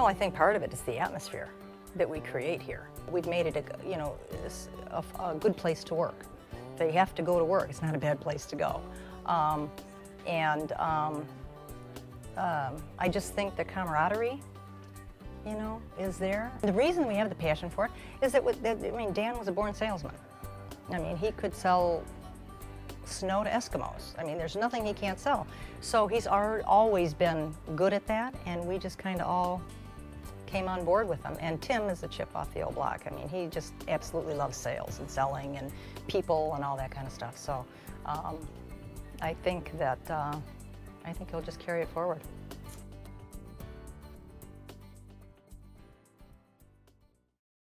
Well, I think part of it is the atmosphere that we create here. We've made it a, you know, a, a good place to work. They have to go to work. It's not a bad place to go. Um, and um, um, I just think the camaraderie, you know, is there. The reason we have the passion for it is that, with, that I mean, Dan was a born salesman. I mean, he could sell snow to Eskimos. I mean, there's nothing he can't sell. So he's always been good at that, and we just kind of all came on board with him. And Tim is a chip off the old block. I mean, he just absolutely loves sales and selling and people and all that kind of stuff. So um, I think that uh, I think he'll just carry it forward.